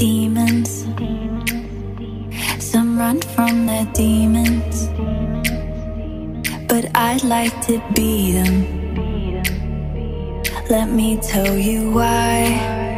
demons. Some run from their demons. But I'd like to be them. Let me tell you why.